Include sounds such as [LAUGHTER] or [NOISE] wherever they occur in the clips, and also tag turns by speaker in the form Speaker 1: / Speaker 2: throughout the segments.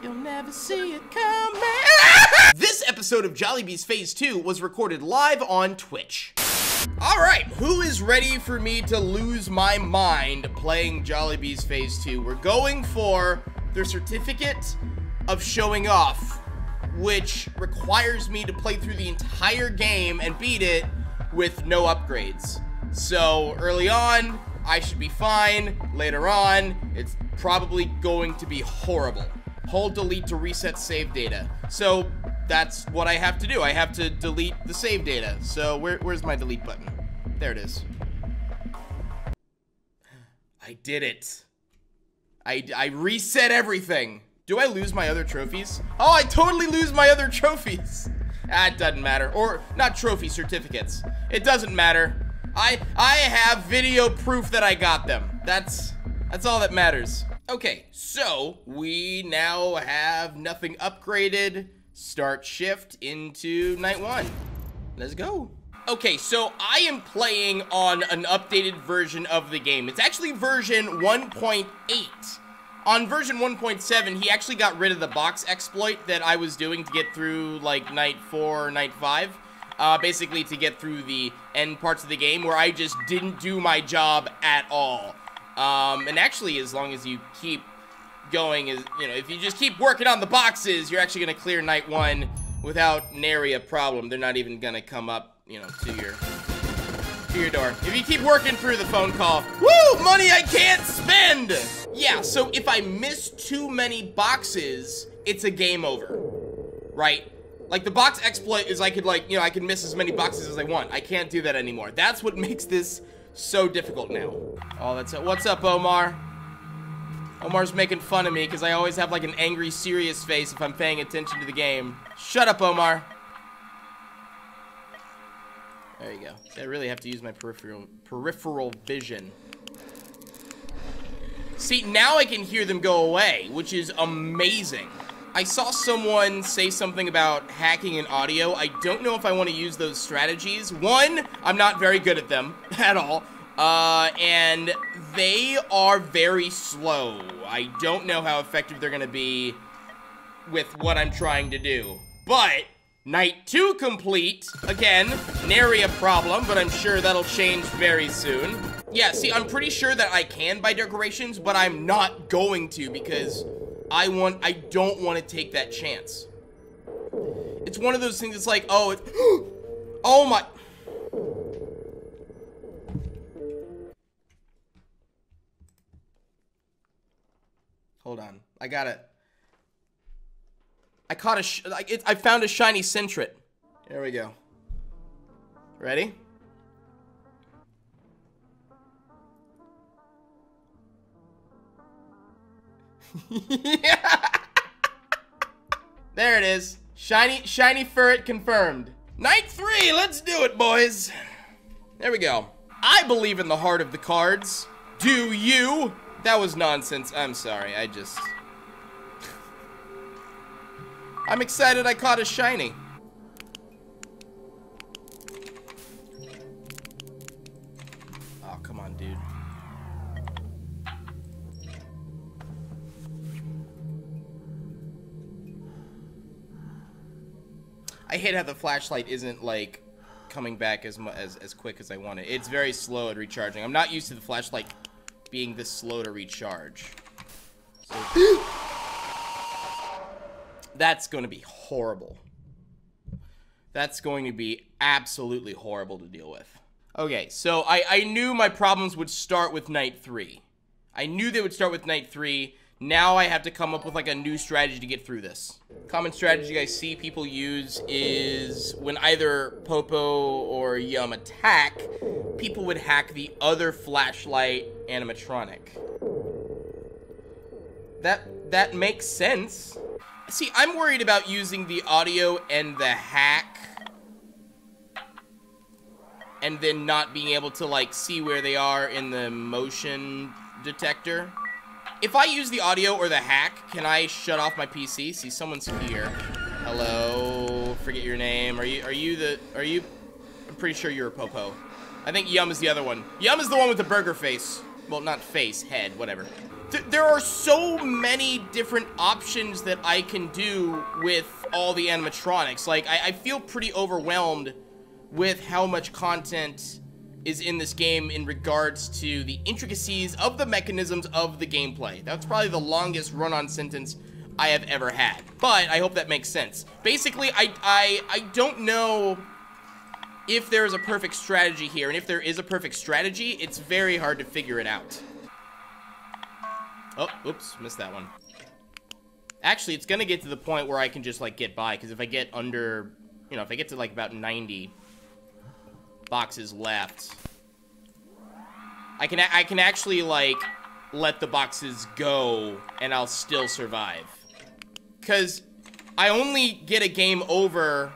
Speaker 1: You'll never see it coming. [LAUGHS] this episode of Jollibee's Phase 2 was recorded live on Twitch. Alright, who is ready for me to lose my mind playing Jollibee's Phase 2? We're going for their certificate of showing off, which requires me to play through the entire game and beat it with no upgrades. So, early on, I should be fine. Later on, it's probably going to be horrible. Hold delete to reset save data. So that's what I have to do. I have to delete the save data. So where, where's my delete button? There it is. I did it. I, I reset everything. Do I lose my other trophies? Oh, I totally lose my other trophies. Ah, it doesn't matter. Or, not trophy certificates. It doesn't matter. I I have video proof that I got them. That's that's all that matters. Okay, so we now have nothing upgraded. Start shift into night one. Let's go. Okay, so I am playing on an updated version of the game. It's actually version 1.8. On version 1.7, he actually got rid of the box exploit that I was doing to get through, like, night 4 or night 5. Uh, basically to get through the end parts of the game where I just didn't do my job at all. Um, and actually, as long as you keep going, is you know, if you just keep working on the boxes, you're actually gonna clear night one without nary a problem. They're not even gonna come up, you know, to your to your door. If you keep working through the phone call, woo, money I can't spend. Yeah, so if I miss too many boxes, it's a game over, right? Like the box exploit is I could like, you know, I can miss as many boxes as I want. I can't do that anymore. That's what [LAUGHS] makes this so difficult now. Oh, that's it. What's up, Omar? Omar's making fun of me because I always have like an angry, serious face if I'm paying attention to the game. Shut up, Omar. There you go. I really have to use my peripheral peripheral vision. See, now I can hear them go away, which is amazing. I saw someone say something about hacking in audio. I don't know if I want to use those strategies. One, I'm not very good at them at all. Uh, and they are very slow. I don't know how effective they're going to be with what I'm trying to do. But, night two complete. Again, nary a problem, but I'm sure that'll change very soon. Yeah, see, I'm pretty sure that I can buy decorations, but I'm not going to because I want, I don't want to take that chance. It's one of those things that's like, oh, it, [GASPS] oh my. Hold on, I got it. I caught a, it, I found a shiny Sentret. There we go. Ready? [LAUGHS] There it is. Shiny, shiny ferret confirmed. Night three, let's do it, boys. There we go. I believe in the heart of the cards. Do you? That was nonsense. I'm sorry. I just... I'm excited I caught a shiny. Oh, come on, dude. I hate how the flashlight isn't like coming back as as as quick as I want it. It's very slow at recharging. I'm not used to the flashlight being this slow to recharge. So [GASPS] that's going to be horrible. That's going to be absolutely horrible to deal with. Okay, so I, I knew my problems would start with night three. I knew they would start with night three. Now I have to come up with like a new strategy to get through this. Common strategy I see people use is when either Popo or Yum attack, people would hack the other flashlight animatronic. That that makes sense. See, I'm worried about using the audio and the hack and then not being able to like see where they are in the motion detector. If I use the audio or the hack, can I shut off my PC? See, someone's here. Hello, forget your name. Are you, are you the, are you, pretty sure you're a Popo. I think Yum is the other one. Yum is the one with the burger face. Well, not face, head, whatever. th there are so many different options that I can do with all the animatronics. Like, I, I feel pretty overwhelmed with how much content is in this game in regards to the intricacies of the mechanisms of the gameplay. That's probably the longest run-on sentence I have ever had. But I hope that makes sense. Basically, I, I, I don't know if there is a perfect strategy here. And if there is a perfect strategy, it's very hard to figure it out. Oh, oops, missed that one. Actually, it's gonna get to the point where I can just, like, get by. Because if I get under, you know, if I get to, like, about 90 boxes left, I can, I can actually, like, let the boxes go and I'll still survive. Because I only get a game over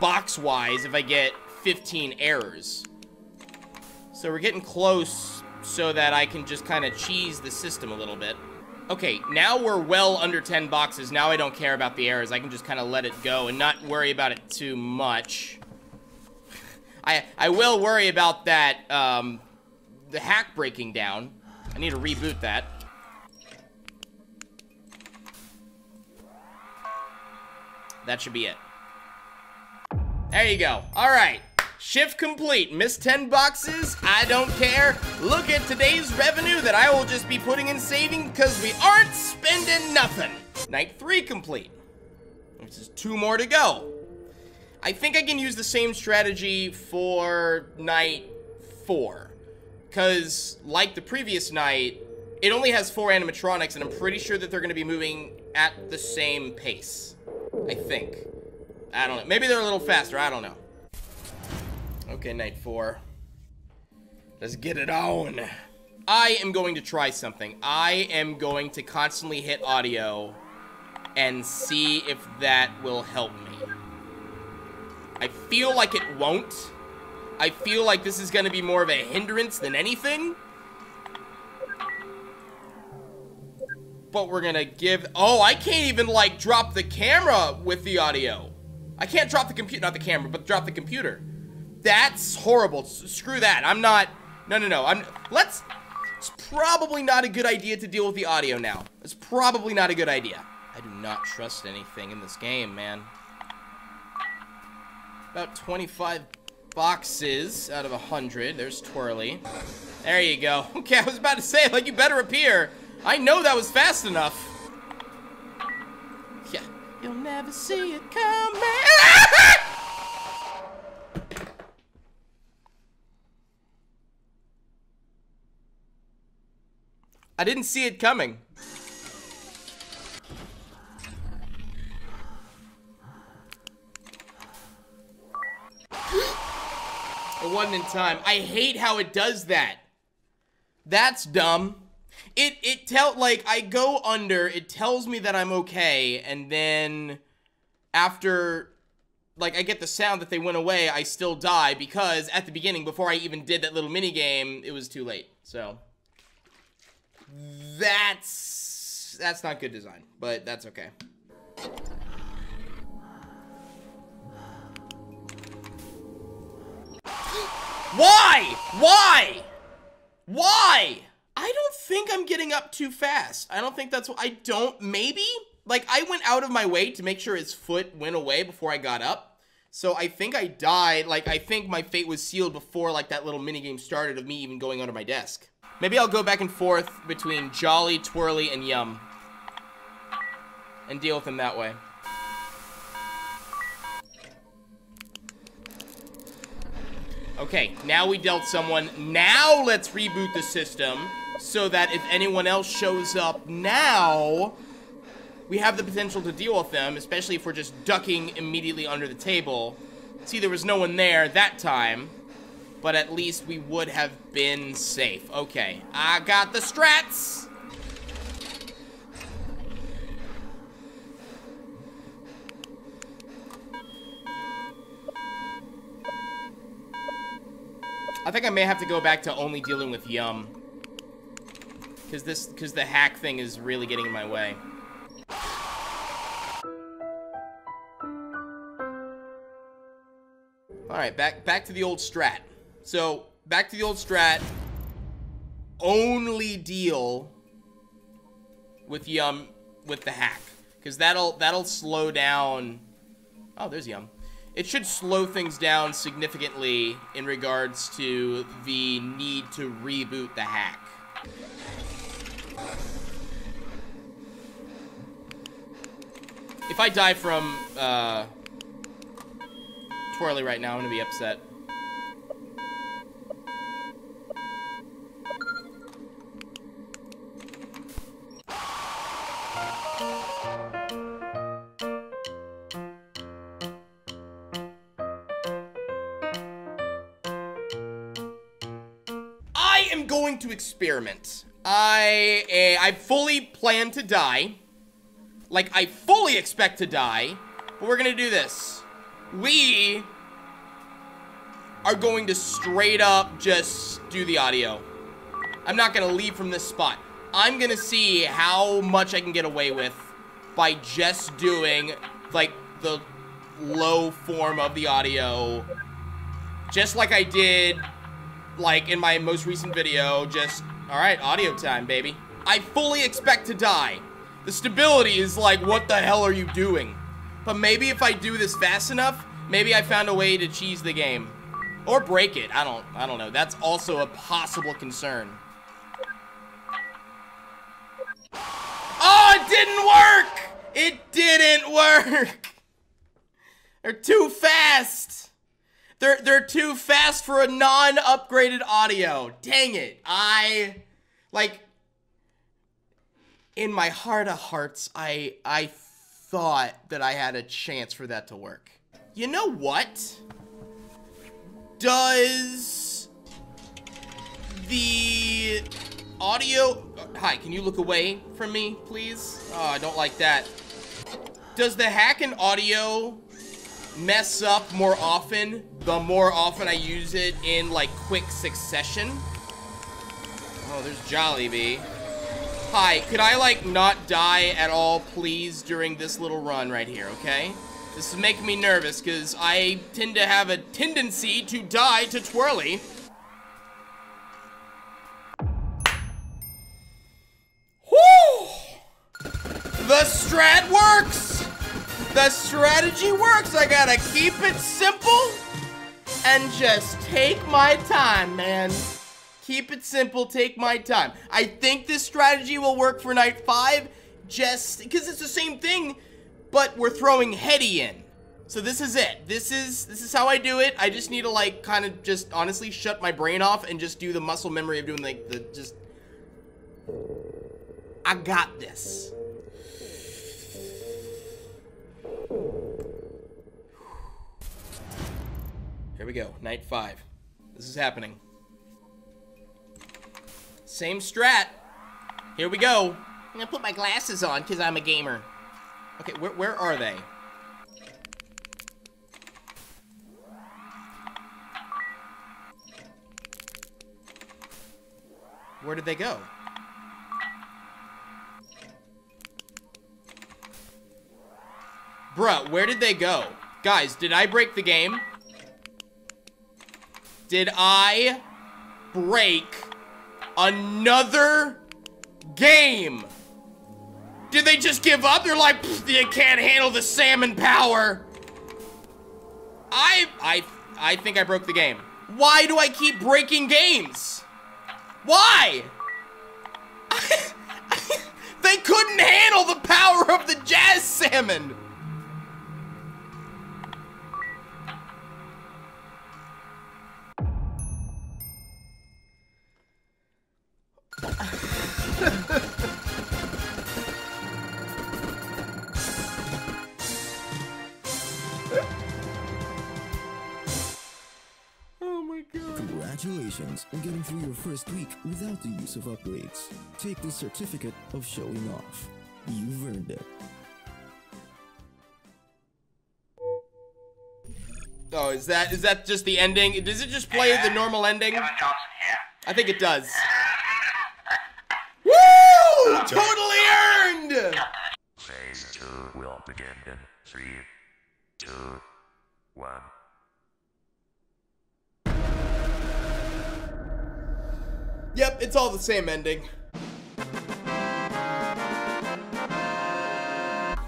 Speaker 1: box-wise if I get 15 errors. So we're getting close so that I can just kind of cheese the system a little bit. Okay, now we're well under 10 boxes. Now I don't care about the errors. I can just kind of let it go and not worry about it too much. I, I will worry about that, um, the hack breaking down. I need to reboot that. That should be it. There you go. All right. Shift complete. Missed 10 boxes. I don't care. Look at today's revenue that I will just be putting in saving because we aren't spending nothing. Night 3 complete. This is two more to go. I think I can use the same strategy for night 4. Because, like the previous night, it only has four animatronics, and I'm pretty sure that they're going to be moving at the same pace. I think. I don't know. Maybe they're a little faster. I don't know. Okay, night four. Let's get it on. I am going to try something. I am going to constantly hit audio and see if that will help me. I feel like it won't. I feel like this is going to be more of a hindrance than anything. But we're going to give... Oh, I can't even, like, drop the camera with the audio. I can't drop the computer, not the camera, but drop the computer. That's horrible. S screw that. I'm not, no, no, no. I'm, let's, it's probably not a good idea to deal with the audio now. It's probably not a good idea. I do not trust anything in this game, man. About 25 boxes out of 100. There's Twirly. There you go. [LAUGHS] Okay, I was about to say, like, you better appear. I know that was fast enough. Yeah. You'll never see it coming. I didn't see it coming. [GASPS] it wasn't in time. I hate how it does that. That's dumb. It it tell like I go under, it tells me that I'm okay, and then after like I get the sound that they went away, I still die because at the beginning, before I even did that little mini game, it was too late. So that's that's not good design, but that's okay. [GASPS] Why? Why? Why? I don't think I'm getting up too fast. I don't think that's what I don't maybe like I went out of my way to make sure his foot went away before I got up. So I think I died. Like I think my fate was sealed before like that little mini game started of me even going under my desk. Maybe I'll go back and forth between Jolly, Twirly, and Yum. And deal with them that way. Okay, now we dealt someone. Now let's reboot the system so that if anyone else shows up now, we have the potential to deal with them, especially if we're just ducking immediately under the table. See, there was no one there that time but at least we would have been safe. Okay, I got the strats! I think I may have to go back to only dealing with Yum. Because this, because the hack thing is really getting in my way. Alright, back, back to the old strat. So, back to the old strat. Only deal with Yum with the hack. Because that'll that'll slow down Oh, there's Yum. It should slow things down significantly in regards to the need to reboot the hack. If I die from uh, Twirly right now, I'm gonna be upset. I uh, I fully plan to die. Like, I fully expect to die. But we're gonna do this. We are going to straight up just do the audio. I'm not gonna leave from this spot. I'm gonna see how much I can get away with by just doing, like, the low form of the audio. Just like I did, like, in my most recent video, just, alright, audio time, baby. I fully expect to die. The stability is like, what the hell are you doing? But maybe if I do this fast enough, maybe I found a way to cheese the game. Or break it. I don't I don't know. That's also a possible concern. Oh, it didn't work! It didn't work! [LAUGHS] They're too fast! They're they're too fast for a non-upgraded audio. Dang it. I like in my heart of hearts, I I thought that I had a chance for that to work. You know what? Does the audio... Uh, hi, can you look away from me, please? Oh, I don't like that. Does the hack and audio mess up more often the more often I use it in, like, quick succession? Oh, there's Jollibee. Hi, could I, like, not die at all, please, during this little run right here, okay? This is making me nervous, because I tend to have a tendency to die to Twirly. Whoo! The strat works! The strategy works! I gotta keep it simple and just take my time, man. Keep it simple, take my time. I think this strategy will work for night five, just because it's the same thing, but we're throwing Hetty in. So this is it. This is this is how I do it. I just need to like kind of just honestly shut my brain off and just do the muscle memory of doing like the just I got this. Here we go. Night 5. This is happening. Same strat. Here we go. I'm gonna put my glasses on because I'm a gamer. Okay, where, where are they? Where did they go? Bruh, where did they go? Guys, did I break the game? Did I break another game? Did they just give up? They're like, you can't handle the salmon power. I, I, I think I broke the game. Why do I keep breaking games? Why? [LAUGHS] they couldn't handle the power of the jazz salmon.
Speaker 2: Congratulations on getting through your first week without the use of upgrades. Take this certificate of showing off. You've earned it.
Speaker 1: Oh, is that is that just the ending? Does it just play the normal ending?
Speaker 3: Johnson here.
Speaker 1: I think it does. [LAUGHS] Woo! Totally earned!
Speaker 4: Phase two will begin in three, two, one.
Speaker 1: Yep, it's all the same ending.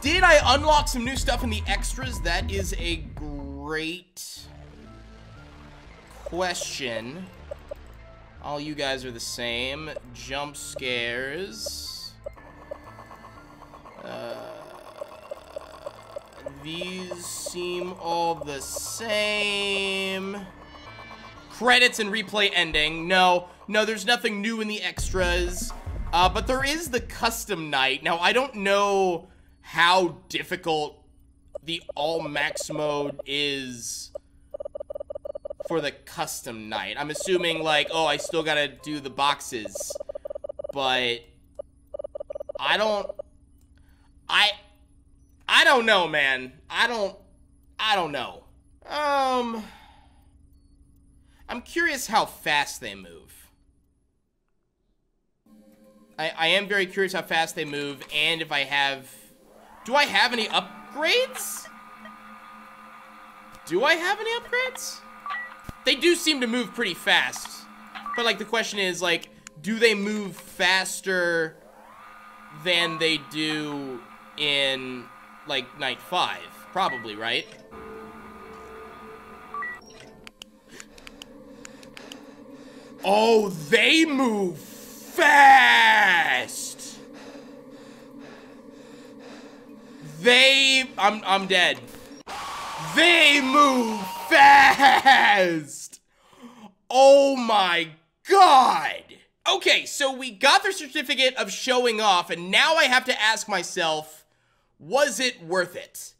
Speaker 1: Did I unlock some new stuff in the extras? That is a great question. All you guys are the same. Jump scares. Uh, these seem all the same. Credits and replay ending. No, no, there's nothing new in the extras. Uh, but there is the custom night. Now, I don't know how difficult the all max mode is for the custom night. I'm assuming like, oh, I still gotta do the boxes, but I don't, I, I don't know, man. I don't, I don't know. Um, I'm curious how fast they move. I, I am very curious how fast they move and if I have, do I have any upgrades? Do I have any upgrades? They do seem to move pretty fast. But, like, the question is, like, do they move faster than they do in, like, Night 5? Probably, right? Oh, they move fast! They... I'm, I'm dead. They move fast! Oh my god! Okay, so we got the certificate of showing off, and now I have to ask myself, was it worth it?